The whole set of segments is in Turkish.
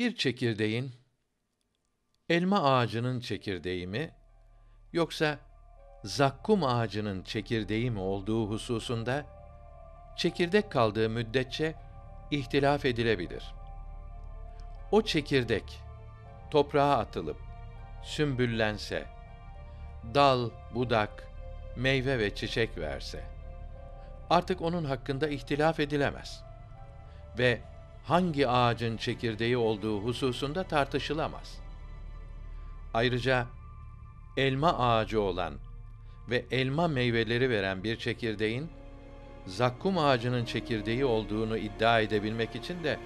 Bir çekirdeğin elma ağacının çekirdeği mi yoksa zakkum ağacının çekirdeği mi olduğu hususunda çekirdek kaldığı müddetçe ihtilaf edilebilir. O çekirdek toprağa atılıp sümbüllense, dal, budak, meyve ve çiçek verse, artık onun hakkında ihtilaf edilemez ve hangi ağacın çekirdeği olduğu hususunda tartışılamaz. Ayrıca elma ağacı olan ve elma meyveleri veren bir çekirdeğin zakkum ağacının çekirdeği olduğunu iddia edebilmek için de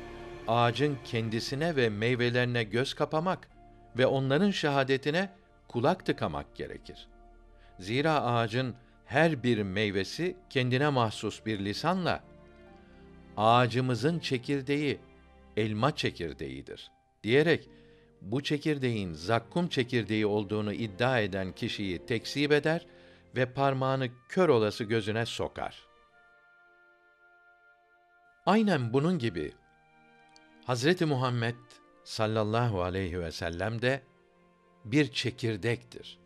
ağacın kendisine ve meyvelerine göz kapamak ve onların şehadetine kulak tıkamak gerekir. Zira ağacın her bir meyvesi kendine mahsus bir lisanla ağacımızın çekirdeği elma çekirdeğidir diyerek bu çekirdeğin zakkum çekirdeği olduğunu iddia eden kişiyi tekzip eder ve parmağını kör olası gözüne sokar. Aynen bunun gibi Hazreti Muhammed sallallahu aleyhi ve sellem de bir çekirdektir.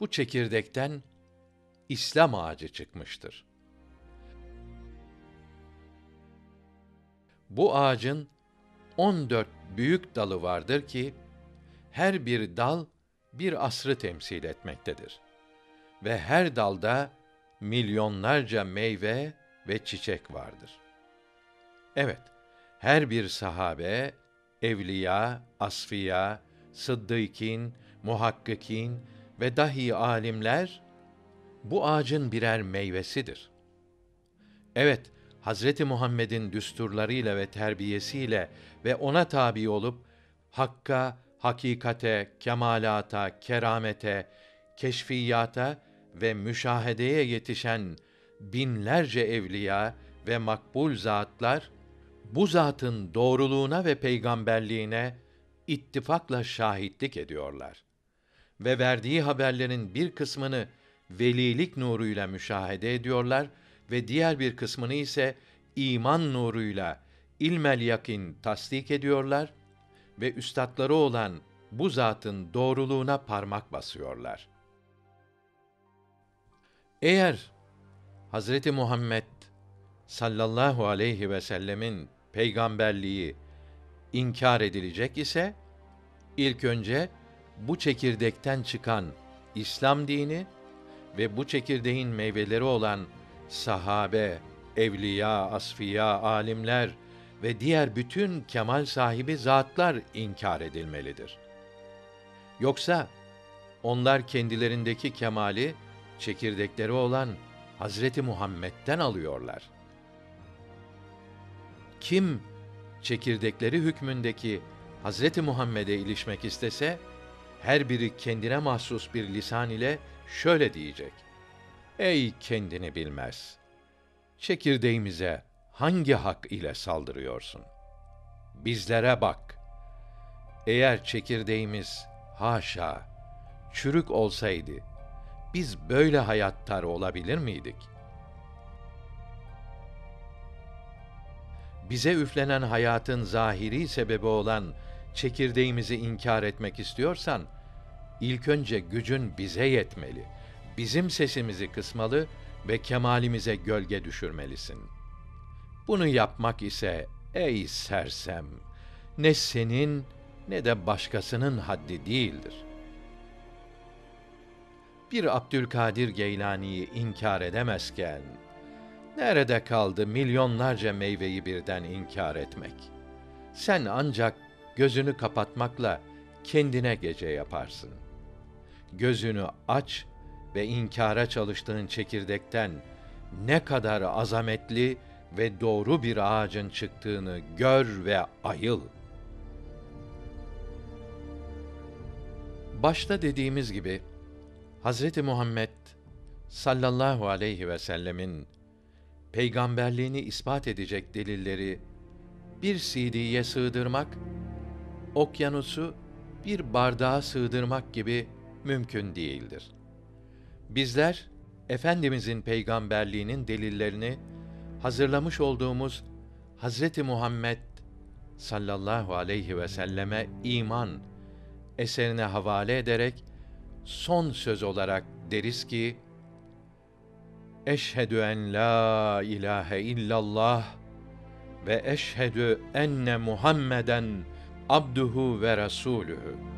Bu çekirdekten İslam ağacı çıkmıştır. Bu ağacın 14 büyük dalı vardır ki her bir dal bir asrı temsil etmektedir. Ve her dalda milyonlarca meyve ve çiçek vardır. Evet, her bir sahabe, evliya, asfiya, sıddıkîn, muhakkikin ve dahi alimler bu ağacın birer meyvesidir. Evet, Hazreti Muhammed'in düsturlarıyla ve terbiyesiyle ve ona tabi olup hakka, hakikate, kemalata, keramete, keşfiyata ve müşahedeye yetişen binlerce evliya ve makbul zatlar bu zatın doğruluğuna ve peygamberliğine ittifakla şahitlik ediyorlar. Ve verdiği haberlerin bir kısmını velilik nuruyla müşahede ediyorlar ve diğer bir kısmını ise iman nuruyla ilmel yakin tasdik ediyorlar ve üstadları olan bu zatın doğruluğuna parmak basıyorlar. Eğer Hazreti Muhammed sallallahu aleyhi ve sellemin peygamberliği inkar edilecek ise ilk önce bu çekirdekten çıkan İslam dini ve bu çekirdeğin meyveleri olan sahabe, evliya, asfiya, alimler ve diğer bütün kemal sahibi zatlar inkar edilmelidir. Yoksa onlar kendilerindeki kemali çekirdekleri olan Hazreti Muhammed'den alıyorlar. Kim çekirdekleri hükmündeki Hazreti Muhammed'e ilişmek istese her biri kendine mahsus bir lisan ile şöyle diyecek: Ey kendini bilmez! Çekirdeğimize hangi hak ile saldırıyorsun? Bizlere bak. Eğer çekirdeğimiz haşa çürük olsaydı biz böyle hayattar olabilir miydik? Bize üflenen hayatın zahiri sebebi olan çekirdeğimizi inkar etmek istiyorsan ilk önce gücün bize yetmeli. Bizim sesimizi kısmalı ve kemalimize gölge düşürmelisin. Bunu yapmak ise ey sersem ne senin ne de başkasının haddi değildir. Bir Abdülkadir Geylani'yi inkar edemezken nerede kaldı milyonlarca meyveyi birden inkar etmek? Sen ancak gözünü kapatmakla kendine gece yaparsın. Gözünü aç ve inkara çalıştığın çekirdekten ne kadar azametli ve doğru bir ağacın çıktığını gör ve ayıl. Başta dediğimiz gibi Hazreti Muhammed sallallahu aleyhi ve sellemin peygamberliğini ispat edecek delilleri bir CD'ye sığdırmak, okyanusu bir bardağa sığdırmak gibi mümkün değildir. Bizler efendimizin peygamberliğinin delillerini hazırlamış olduğumuz Hazreti Muhammed sallallahu aleyhi ve selleme iman eserine havale ederek son söz olarak deriz ki Eşhedü en la ilahe illallah ve eşhedü enne Muhammeden abduhu ve rasulühü.